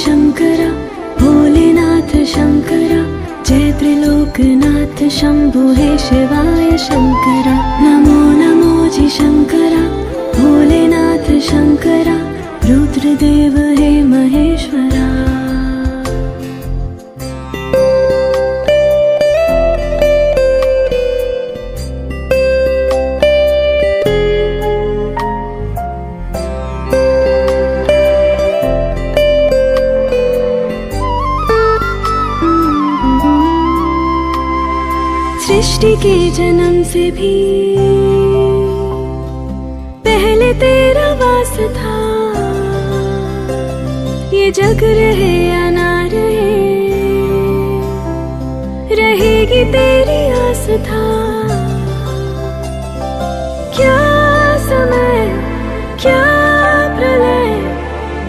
शङ्करा भोलेनाथ शङ्करा जय त्रिलोकनाथ शम्भो हे शिवाय शङ्करा सृष्टि के जन्म से भी। पहले तेरा वास था। ये जग रहे या ना रहे, रहेगी तेरी आस था। क्या समय, क्या प्रलय,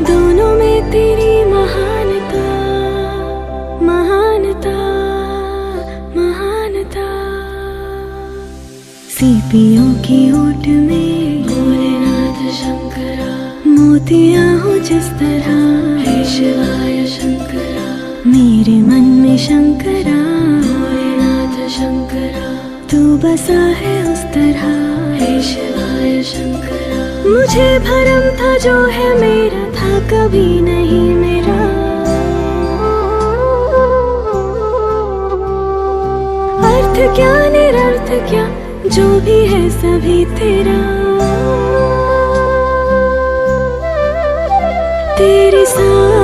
दोनों में तेरी सीपियों की ओट में भोलेनाथ शंकरा। मोतियाँ हो जिस तरह। हे शिवाय शंकरा। मेरे मन में शंकरा। भोलेनाथ शंकरा। तू बसा है उस तरह। हे शिवाय शंकरा। मुझे भरम था जो है मेरा था कभी नहीं मेरा। अर्थ क्या निरर्थ क्या जो भी है सभी तेरा। तेरे सा